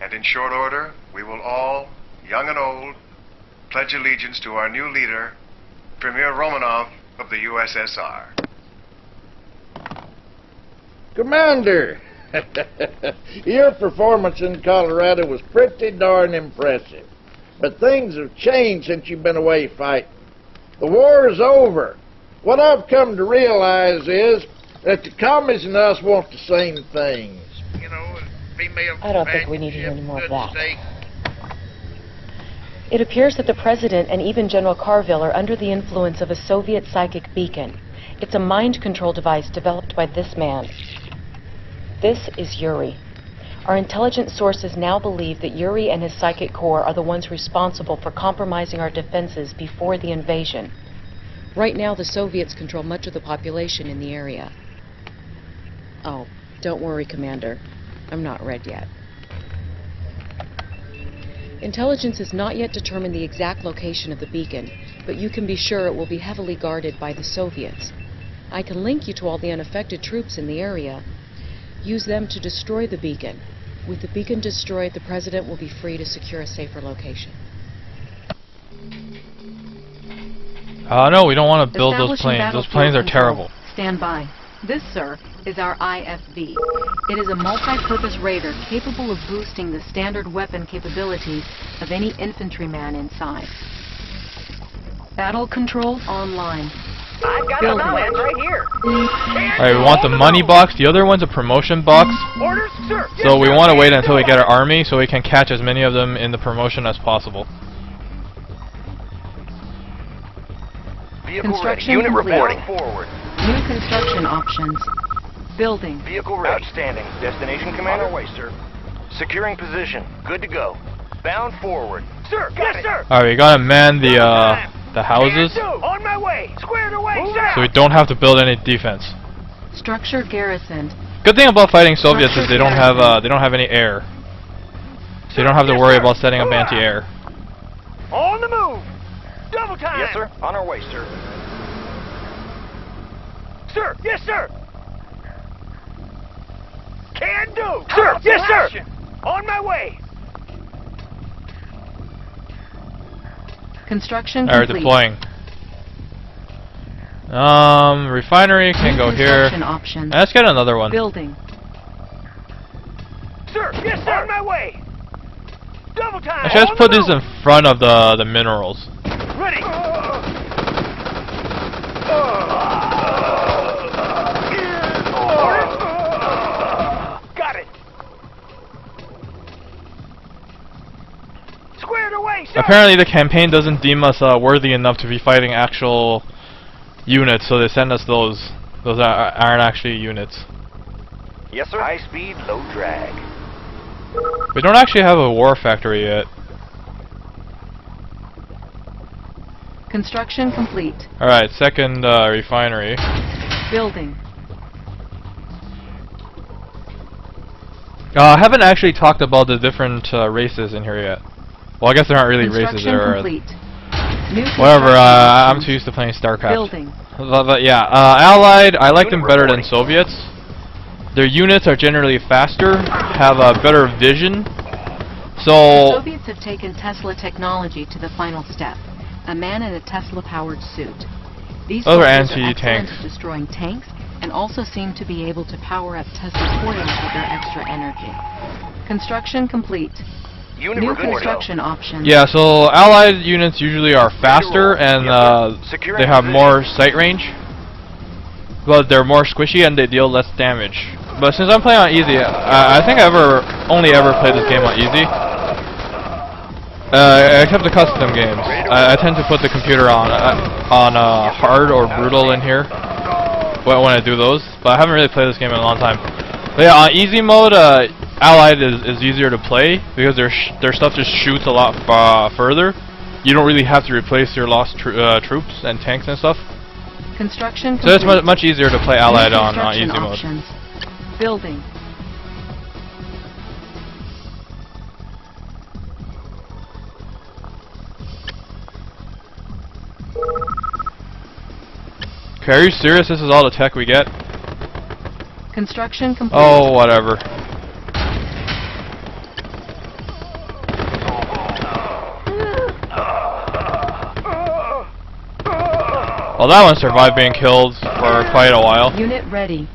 And in short order, we will all, young and old, pledge allegiance to our new leader, Premier Romanov of the USSR. Commander, your performance in Colorado was pretty darn impressive. But things have changed since you've been away fighting. The war is over. What I've come to realize is that the commies and us want the same things. You know, female I don't think we need to hear any more of that. It appears that the President and even General Carville are under the influence of a Soviet psychic beacon. It's a mind control device developed by this man. This is Yuri. Our intelligence sources now believe that Yuri and his psychic corps are the ones responsible for compromising our defenses before the invasion. Right now, the Soviets control much of the population in the area. Oh, don't worry, Commander. I'm not red yet. Intelligence has not yet determined the exact location of the beacon, but you can be sure it will be heavily guarded by the Soviets. I can link you to all the unaffected troops in the area. Use them to destroy the beacon. With the beacon destroyed, the President will be free to secure a safer location. Uh, no, we don't want to build those planes. Those planes are terrible. Stand by. This, sir, is our IFV. It is a multi-purpose raider capable of boosting the standard weapon capabilities of any infantryman inside. Battle controls online. I've got Building. a man right here. Alright, we want the money box. The other one's a promotion box. Orders, sir. So we want to wait until we get our army so we can catch as many of them in the promotion as possible. Construction. Unit reporting forward. New construction options. Building. Vehicle ready. Outstanding. Destination, Commander? On our way, sir. Securing position. Good to go. Bound forward. Sir, yes, sir. Alright, we gotta man the, uh, the houses On my way. Squared away, sir. so we don't have to build any defense. Structure garrisoned. Good thing about fighting Soviets is they don't have, uh, they don't have any air. So you don't have to worry about setting up anti-air. On the move. Double time. Yes, sir. On our way, sir. Sir, yes, sir. Can do. Sir, yes, sir. On my way. Construction Alright, complete. deploying. Um, refinery can go here. construction options. Let's get another one. Building. Sir, yes, sir. On my way. Double time. Actually, let's On put the this in front of the the minerals. Ready. Squared away, sir. Apparently, the campaign doesn't deem us uh, worthy enough to be fighting actual units, so they send us those. Those are, aren't actually units. Yes, sir. High speed, low drag. We don't actually have a war factory yet. Construction complete. Alright, second uh, refinery. Building. Uh, I haven't actually talked about the different uh, races in here yet. Well, I guess there aren't really races. Construction There are complete. Whatever. Uh, I'm too used to playing StarCraft. But, but yeah, uh, Allied, I like them better than. Soviets. Their units are generally faster, have a better vision. So. The So, Soviets have taken Tesla technology to the final step. A man in a Tesla-powered suit. These Those are anti-tank. excellent at destroying tanks and also seem to be able to power up Tesla coils with their extra energy. Construction complete. Unit New construction options. yeah, so Allied units usually are faster and uh, they have more sight range. But they're more squishy and they deal less damage. But since I'm playing on easy, I, I think I ever only ever played this game on easy. Uh, except the custom games. I, I tend to put the computer on uh, on uh, hard or brutal in here when, when I do those. But I haven't really played this game in a long time. But yeah, on easy mode, uh, Allied is, is easier to play because their sh their stuff just shoots a lot fa further. You don't really have to replace your lost tr uh, troops and tanks and stuff. Construction So it's mu much easier to play Allied on, construction easy mode. options. Building. Okay, are you serious? This is all the tech we get? Construction complete. Oh, whatever. Well, that one survived being killed for quite a while. Unit ready.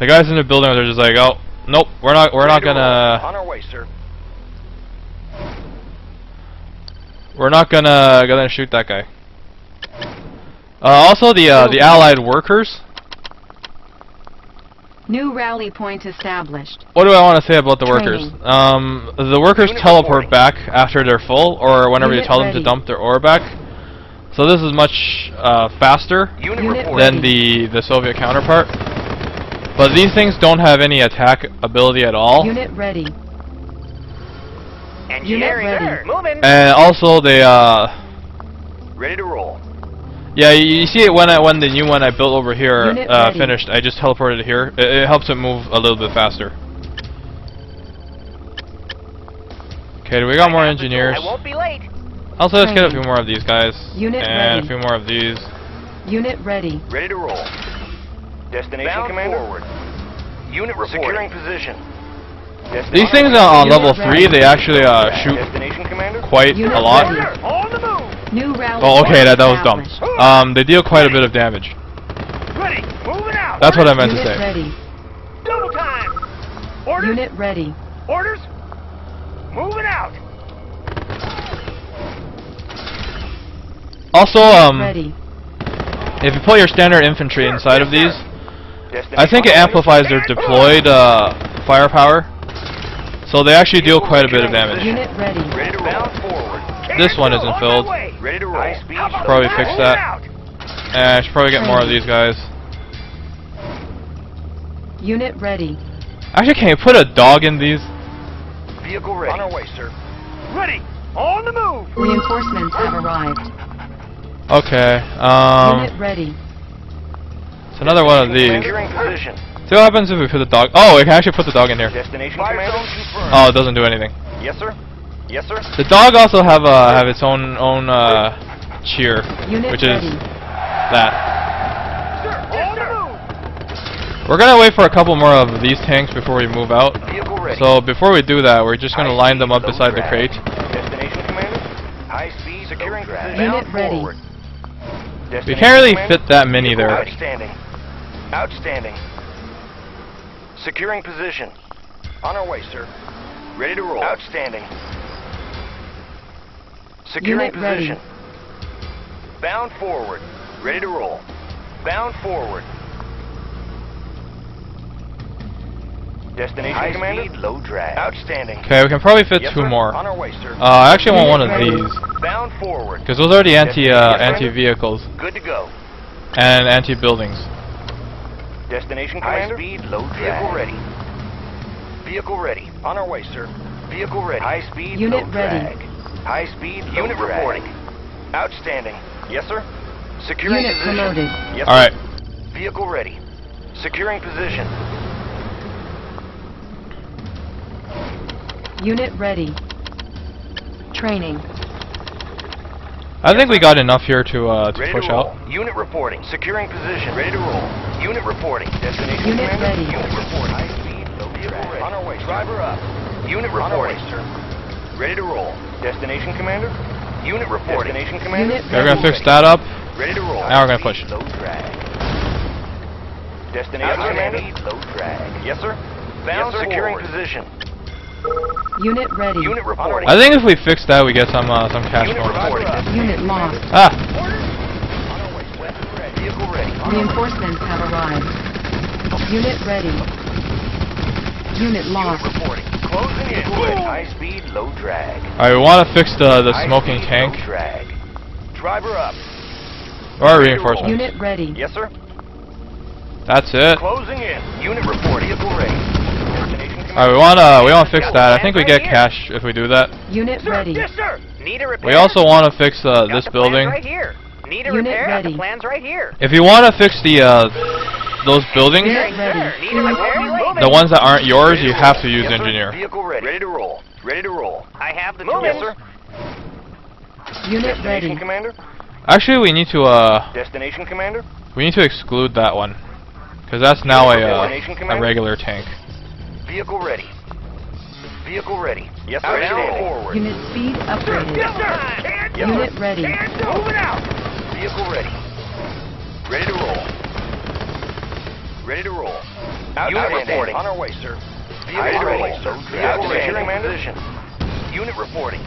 The guys in the building are just like, oh, nope, we're not, we're not Ready to roll. gonna, On our way, sir. we're not gonna, gonna shoot that guy. Uh, also, the uh, the Allied workers. New rally point established. What do I want to say about the workers? Um, the workers Unit teleport reporting. back after they're full, or whenever you Unit tell them to dump their ore back. So this is much uh, faster Unit, Unit reporting. than the the Soviet counterpart. But these things don't have any attack ability at all. Unit ready. Engineering. ready. Moving. And also they uh Ready to roll. yeah you, you see it when I when the new one I built over here uh, finished I just teleported it here it, it helps it move a little bit faster. Okay, do we got more engineers? I won't be late. Also, let's get a few more of these guys. Unit and ready. a few more of these. Unit ready. Ready to roll. Destination Bound commander. forward. Unit reporting. Securing position. These Destination things are on Unit level ready. 3, they actually uh, shoot Destination commander. quite Unit a lot. ready. On the move. New rally Oh, okay, that, that was dumb. Um, they deal quite a bit of damage. Ready. Moving out. That's what I meant to say. ready. Double time. Orders. Unit ready. Orders. Moving out. Also, um, ready. if you put your standard infantry inside of these, I think it amplifies their deployed uh, firepower. So they actually deal quite a bit of damage. Unit ready. Ready to roll. forward. This one isn't filled. way. Ready to roll. High speed. How about Probably fix that. out. And I should probably get more of these guys. Unit ready. Actually, can you put a dog in these? Vehicle ready. On our way, sir. Ready. On the move. Reinforcements have arrived. Okay, um, Unit ready. it's another one of these. See what happens if we put the dog. Oh, we can actually put the dog in here. Destination Fire commander. zone confirmed. Oh, it doesn't do anything. Yes, sir. Yes, sir. The dog also have uh, have its own own uh, cheer, Unit which is ready. that. Sir, on the move. We're gonna wait for a couple more of these tanks before we move out. So before we do that, we're just gonna line them up beside the crate. Destination commander. High speed. Securing position. Unit ready. Forward. We can't really fit that many there. Outstanding. Outstanding. Securing position. On our way, sir. Ready to roll. Outstanding. Securing Unit ready. position. Bound forward. Ready to roll. Bound forward. Destination High commander. speed, low drag. Outstanding. Okay, we can probably fit Yes, two sir. more. On Uh, our way, sir. I actually want one of these Bound forward. because those are the anti uh, yes, anti vehicles Good to go. and anti buildings. Destination High speed, low drag. Vehicle ready. Vehicle ready. On our way, sir. Vehicle ready. High speed, Unit low ready. drag. High speed, low Unit drag. reporting. Outstanding. Yes, sir. Securing Unit position. promoted. Yes, All right. Vehicle ready. Securing position. Unit ready. Training. I think we got enough here to uh, to Ready push to out. Unit reporting. Securing position. Ready to roll. Unit reporting. Destination Unit commander. ready. Unit reporting. High speed, low Vehicle ready. On our way. Driver up. Unit reporting, sir. Ready to roll. Destination commander. Unit reporting. Destination commander. Unit we're gonna fix that up. Ready to roll. Now we're gonna push. speed, Low drag. Destination commander. Low drag. Yes, sir. Bound sir. securing Forward. position. Unit ready. Unit reporting. I think if we fix that, we get some uh, some cash Unit bonus. reporting. Unit lost. Ah, On our way. Weapon ready. Vehicle ready. On our way. Reinforcements have arrived. Unit ready. Unit Unit lost. reporting. Closing in. Ready. High speed, low drag. all right. We want to fix the the smoking tank Low drag. Driver up. or reinforcements. Unit ready. Yes, sir. That's it. Closing in. Unit report. Vehicle ready. Destination All right. We want to we want to fix that. I think we get cash if we do that. Unit ready. yes, sir. Need a repair. We also want to fix uh, Got this the building. Plans right here. Need a Unit repair. Ready. The plans right here. If you want to fix the uh, those buildings, Unit ready. Need a repair. Moving. the ones that aren't yours, you have to use Yes, engineer. Vehicle ready. Ready to roll. Ready to roll. I have the Yes, tools. sir. Unit Destination ready. commander. Actually, we need to uh Destination commander. we need to exclude that one because that's now a uh, a regular tank. Vehicle ready. Vehicle ready. Yes, sir. Down Outstanding. forward. Unit speed upgraded. Yes, sir. Can do. Unit ready. Can do. Moving out. Vehicle ready. Ready to roll. Ready to roll. Out- Unit reporting. On our way, sir. Vehicle Ready to ready. roll, sir. Vehicle Outstanding. securing position. Unit reporting.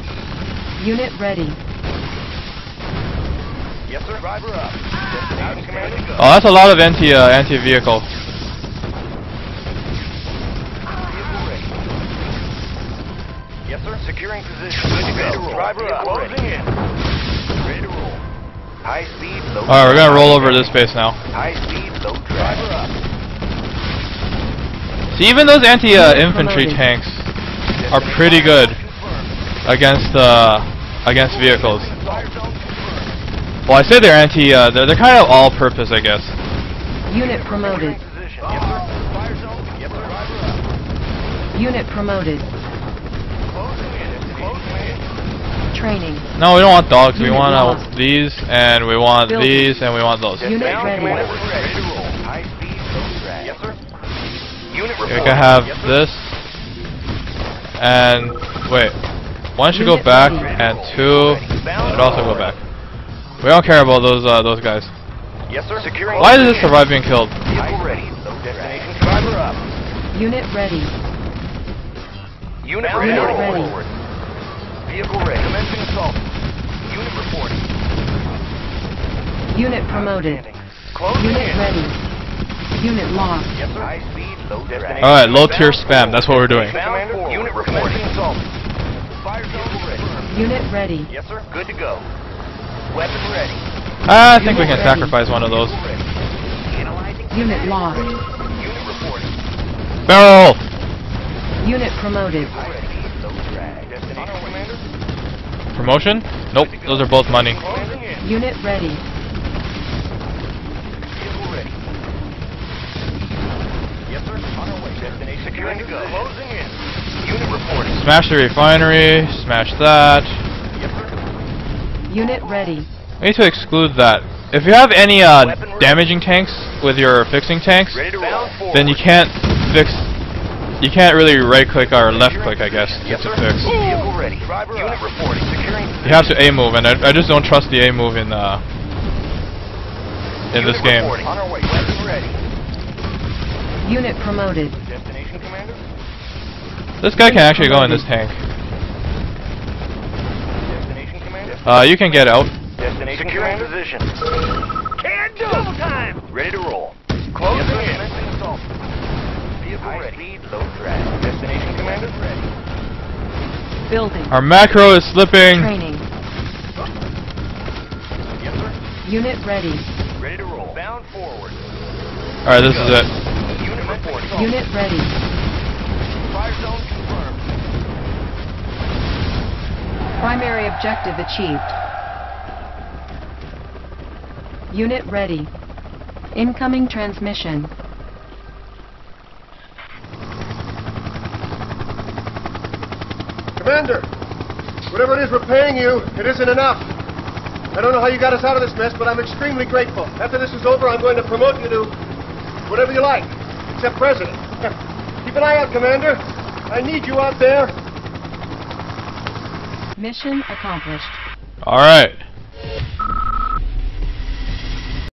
Unit ready. Yes, sir. Driver up. Destination commander. Oh, that's a lot of anti uh, anti vehicle. Vehicle Securing position. Good to go. Driver up. Closing in. Ready to roll. High speed, low All right, we're gonna roll over this base now. High speed, low. Driver up. See, even those anti uh, infantry tanks are pretty good against uh, against vehicles. Fire zone confirmed. Well, I say they're anti. Uh, they're, they're kind of all-purpose, I guess. Unit promoted. Position. Yes, Training. No, we don't want dogs. We want uh, these, and we want Building. these, and we want those. Unit ready. We're ready to roll. High speed, low drag. Yes, sir. Unit We report. can have yes, this, and wait. One should go back, ready. and two should also go back. We don't care about those uh, those guys. Yes, sir. Securing. Why does this survive being killed? Ready. Destination. Driver up. Unit ready. Unit Unit ready. Ready. Forward. Vehicle ready. Commencing assault. Unit reporting. Unit promoted. Closing Unit in. ready. Unit lost. Yes, sir. High speed, low destination. All right, low tier spam. That's what we're doing. Bound. Unit reporting. assault. Fire zone ready. Unit ready. Yes, sir. Good to go. Weapon ready. I think we can Ready. sacrifice one of those. Vehicle ready. Analyzing. Unit lost. Unit reporting. Barrel. Unit promoted. High speed, low drag. Destination, Commander. Promotion? Nope. Those are both money. Unit ready. Vehicle ready. Yes, sir. On our way. Destination securing to go. Closing in. Unit reporting. Smash the refinery. Smash that. Unit ready. We need to exclude that. If you have any uh, damaging tanks with your fixing tanks, Ready to roll. then you can't fix. You can't really right click or left click, I guess, to, Yes, to sir. fix. Vehicle ready. Driver Unit reporting. Securing. You have to A move, and I, I just don't trust the A move in uh, in this game. reporting. On our way. Weapon ready. Unit promoted. This guy can actually go in this tank. Uh, you can get out. Destination, Securing position. Can do. Double time. Ready to roll. Closing in. Commencing assault. Vehicle High ready. Speed, low drag. Destination, Commander. Ready. Building. Our macro is slipping. Training. Yes, sir. Unit ready. Ready to roll. Bound forward. All right, this is it. Unit reporting. Unit ready. Fire zone confirmed. Primary objective achieved. Unit ready. Incoming transmission. Commander, whatever it is we're paying you, it isn't enough. I don't know how you got us out of this mess, but I'm extremely grateful. After this is over, I'm going to promote you to whatever you like, except president. Keep an eye out, Commander. I need you out there. Mission accomplished. All right.